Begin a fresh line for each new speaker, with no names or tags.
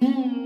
Hmm.